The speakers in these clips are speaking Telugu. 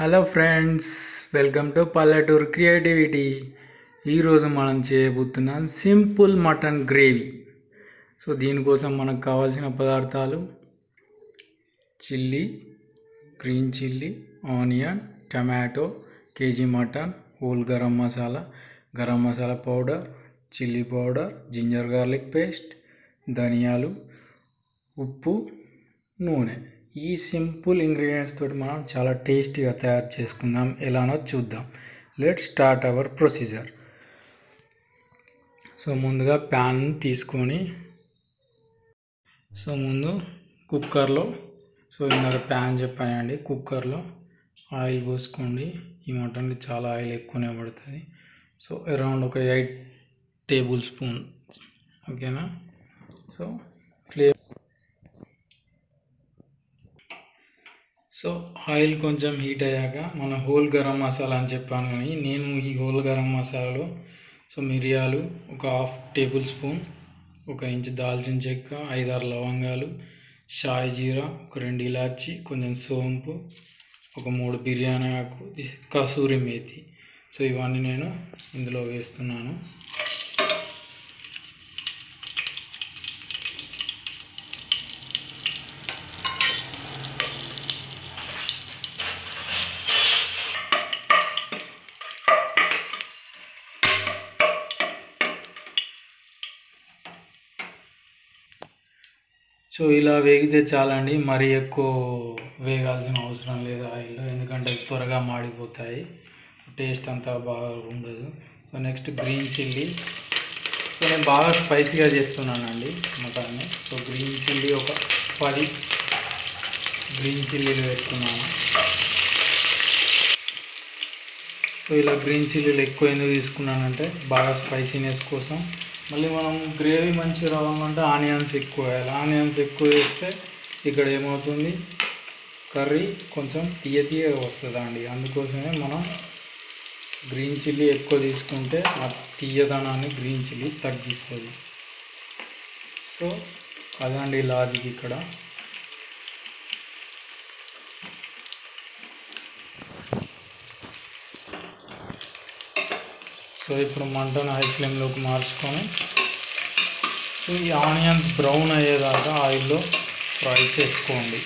Hello friends welcome to Palleturu creativity. ఈరోజు మనం చేయబోతున్నాం సింపుల్ మటన్ గ్రేవీ. సో దీనికోసం మనకు కావాల్సిన పదార్థాలు chilli green chilli onion tomato KG mutton whole garam masala garam masala powder chilli powder ginger garlic paste ధనియాలు ఉప్పు నూనె. ఈ సింపుల్ ఇంగ్రీడియంట్స్ తోటి మనం చాలా టేస్టీగా తయారు చేసుకుందాం. ఎలానో చూద్దాం. Let start our procedure. So ముందుగా ప్యాన్ తీసుకొని సో ముందు కుక్కర్లో సో ఇందాక ప్యాన్ చెప్పానండి కుక్కర్లో ఆయిల్ పోసుకోండి. ఈ మటన్కి చాలా ఆయిల్ ఎక్కువనే పడుతుంది. సో అరౌండ్ ఒక ఎయిట్ టేబుల్ స్పూన్ ఓకేనా? సో సో ఆయిల్ కొంచెం హీట్ అయ్యాక మన హోల్ గరం మసాలా అని చెప్పాను కానీ నేను ఈ హోల్ గరం మసాలాలో సో మిరియాలు ఒక హాఫ్ టేబుల్ స్పూన్ ఒక ఇంచు దాల్చిన చెక్క ఐదారు లవంగాలు షాయి జీరా ఒక రెండు ఇలాచి కొంచెం సోంపు ఒక మూడు బిర్యానీ ఆకు కసూరి మేతి. సో ఇవన్నీ నేను ఇందులో వేస్తున్నాను. సో ఇలా వేగితే చాలండి. మరీ ఎక్కువ వేగాల్సిన అవసరం లేదు ఆయిల్లో ఎందుకంటే త్వరగా మాడిపోతాయి. టేస్ట్ అంతా బాగా ఉండదు. So next green chilli. So నేను బాగా స్పైసీగా చేస్తున్నానండి మటన్ని. సో గ్రీన్ చిల్లీ ఒక పది గ్రీన్ చిల్లీలు వేస్తున్నాను సో ఇలా గ్రీన్ చిల్లీలు ఎక్కువ ఎందుకు తీసుకున్నానంటే బాగా స్పైసీనెస్ కోసం మళ్ళీ మనం గ్రేవీ మంచిగా రావాలంటే ఆనియన్స్ ఎక్కువ వేయాలి. ఆనియన్స్ ఎక్కువ వేస్తే ఇక్కడ ఏమవుతుంది? కర్రీ కొంచెం తీయ తీయగా వస్తుంది అండి అందుకోసమే మనం గ్రీన్ చిల్లీ ఎక్కువ తీసుకుంటే ఆ తీయదనాన్ని గ్రీన్ చిల్లీ తగ్గిస్తుంది. సో అదండి లాజిక్ ఇక్కడ. సో ఇప్పుడు మంటను హై ఫ్లేమ్లోకి మార్చుకొని సో ఈ ఆనియన్స్ బ్రౌన్ అయ్యేదాకా ఆయిల్లో ఫ్రై చేసుకోండి.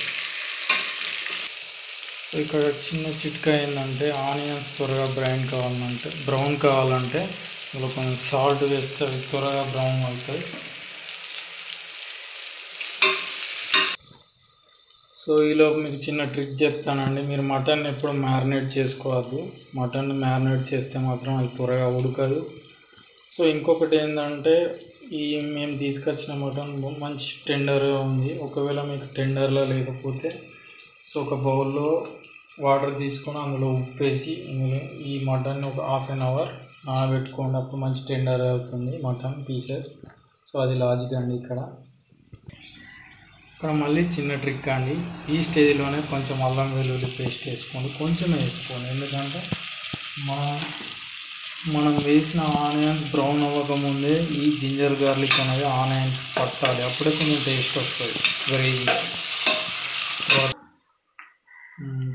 ఇక్కడ చిన్న చిట్కా ఏంటంటే ఆనియన్స్ త్వరగా బ్రౌన్ కావాలంటే బ్రౌన్ కావాలంటే ఇందులో కొంచెం సాల్ట్ వేస్తే త్వరగా బ్రౌన్ అవుతాయి. సో ఈలోపు మీకు చిన్న ట్రిక్ చెప్తానండి. మీరు మటన్ ఎప్పుడు మ్యారినేట్ చేసుకోవద్దు. మటన్ మ్యారినేట్ చేస్తే మాత్రం అది త్వరగా ఉడకదు. సో ఇంకొకటి ఏంటంటే ఈ మేము తీసుకొచ్చిన మటన్ మంచి టెండర్గా ఉంది. ఒకవేళ మీకు టెండర్లో లేకపోతే సో ఒక బౌల్లో వాటర్ తీసుకొని అందులో ఉప్పు వేసి ఈ మటన్ ఒక హాఫ్ అన్ అవర్ నానబెట్టుకోండి. అప్పుడు మంచి టెండర్ అవుతుంది మటన్ పీసెస్ సో అది లాజిక్ అండి ఇక్కడ. ఇక్కడ మళ్ళీ చిన్న ట్రిక్ అండి. ఈ స్టేజ్లోనే కొంచెం అల్లం వెల్లుల్లి పేస్ట్ వేసుకోండి కొంచెం వేసుకోండి. ఎందుకంటే మన మనం వేసిన ఆనియన్స్ బ్రౌన్ అవ్వకముందే ఈ జింజర్ గార్లిక్ అనేది ఆనియన్స్ పట్టాలి. అప్పుడే కొంచెం టేస్ట్ వస్తుంది. గ్రేవీ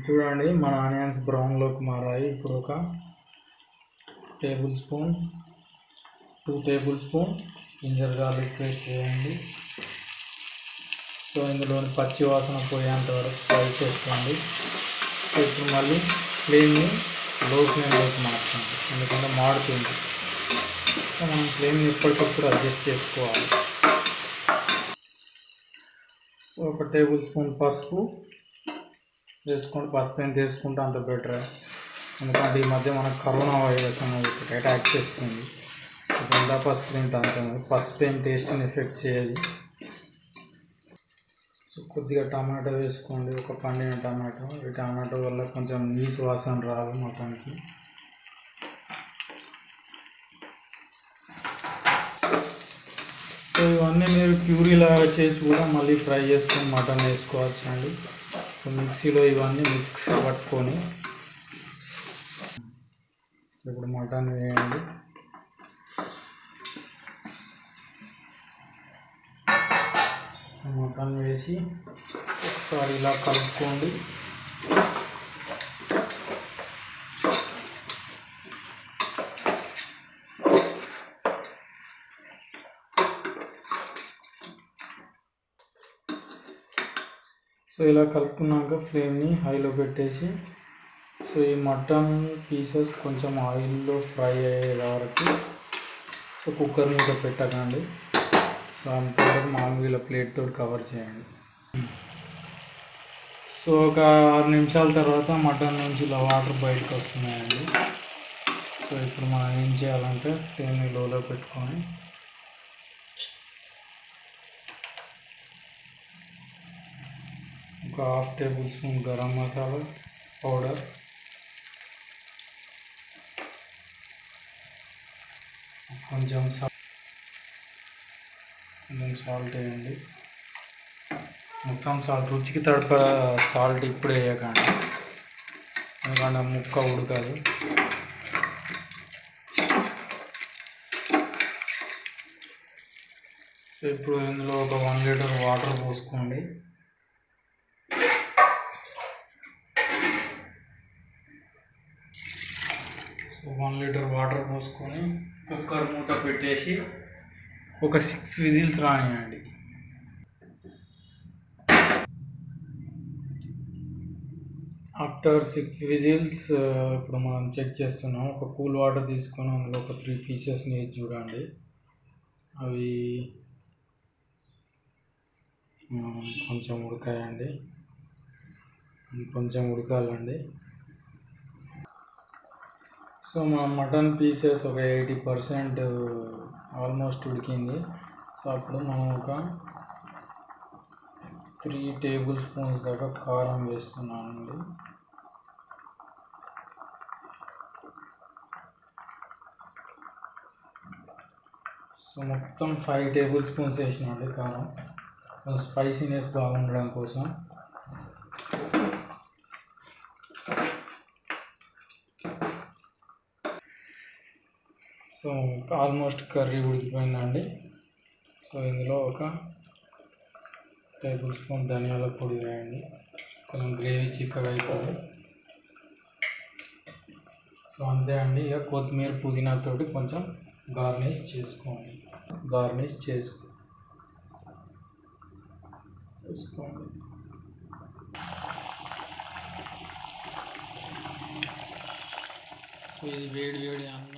చూడండి మన ఆనియన్స్ బ్రౌన్లోకి మారాయి. ఇప్పుడు ఒక table spoon two table spoon ginger garlic paste వేయండి సో ఇందులోని పచ్చి వాసన పోయేంత వరకు ఫ్రై చేసుకోండి. ఇప్పుడు మళ్ళీ ఫ్లేమ్ని లో ఫ్లేమ్లోకి మార్చండి. ఎందుకంటే మాడుతుంది. సో మనం ఫ్లేమ్ని ఎప్పటికప్పుడు అడ్జస్ట్ చేసుకోవాలి. సో ఒక టేబుల్ స్పూన్ పసుపు వేసుకుంటే పసుపు ఎంత వేసుకుంటే అంత బెటర్. ఎందుకంటే ఈ మధ్య మనకు కరోనా వైరస్ అనేది ఒకటి అటాక్ చేస్తుంది. ఎంత పసుపు తింటే అంత పసుపు ఏం టేస్ట్ని ఎఫెక్ట్ చేయదు. కొద్దిగా టమాటో వేసుకోండి ఒక పండిన టమాటో. ఈ టమాటో వల్ల కొంచెం నీసు వాసన రాదు మటన్కి సో ఇవన్నీ మీరు ప్యూరీ లాగా చేసి కూడా మళ్ళీ ఫ్రై చేసుకొని మటన్ వేసుకోవచ్చు అండి. సో మిక్సీలో ఇవన్నీ మిక్స్ పట్టుకొని ఇప్పుడు మటన్ వేయండి. మటన్ వేసి ఒకసారి ఇలా కలుపుకోండి. సో ఇలా కలుపుకున్నాక ఫ్లేమ్ని హైలో పెట్టేసి సో ఈ మటన్ పీసెస్ కొంచెం ఆయిల్లో ఫ్రై అయ్యే వరకు సో కుక్కర్ మీద పెట్టకండి. సో అంతవరకు మామూలుగా ఇలా ప్లేట్ తోటి కవర్ చేయండి సో ఒక ఆరు నిమిషాల తర్వాత మటన్ నుంచి ఇలా వాటర్ బయటకు వస్తున్నాయండి సో ఇప్పుడు మనం ఏం చేయాలంటే ఫ్లేమ్ని లోలో పెట్టుకొని ఒక half table spoon garam masala powder కొంచెం సా కొంచెం సాల్ట్ వేయండి. మొత్తం సాల్ట్ రుచికి తడప సాల్ట్ ఇప్పుడు వేయకండి. ఎందుకంటే ముక్క ఉడకదు. సో ఇప్పుడు ఇందులో ఒక వన్ లీటర్ వాటర్ పోసుకోండి. సో వన్ లీటర్ వాటర్ పోసుకొని కుక్కర్ మూత పెట్టేసి ఒక సిక్స్ విజిల్స్ రానియండి. ఆఫ్టర్ సిక్స్ విజిల్స్ ఇప్పుడు మనం చెక్ చేస్తున్నాం. ఒక కూల్ వాటర్ తీసుకొని అందులో ఒక త్రీ పీసెస్ని వేసి చూడండి. అవి కొంచెం ఉడకాయండి. కొంచెం ఉడకాలండి. సో మా మటన్ పీసెస్ ఒక ఎయిటీ పర్సెంట్ ఆల్మోస్ట్ ఉడికింది. సో అప్పుడు మనం ఒక త్రీ టేబుల్ స్పూన్స్ దాకా కారం వేస్తున్నానండి. సో మొత్తం ఫైవ్ టేబుల్ స్పూన్స్ వేసినామండి కారం. స్పైసీనెస్ బాగుండడం కోసం. సో ఆల్మోస్ట్ కర్రీ ఉడికిపోయిందండి సో ఇందులో ఒక టేబుల్ స్పూన్ ధనియాల పొడి వేయండి. కొంచెం గ్రేవీ చిక్కగా అయిపోతుంది సో అంతే అండి. ఇక కొత్తిమీర పుదీనా తోటి కొంచెం గార్నిష్ చేసుకోండి. గార్నిష్ చేసుకో చేసుకోండి. ఇది వేడి వేడి అన్నం